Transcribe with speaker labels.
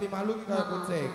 Speaker 1: tapi makhluk kaya kucing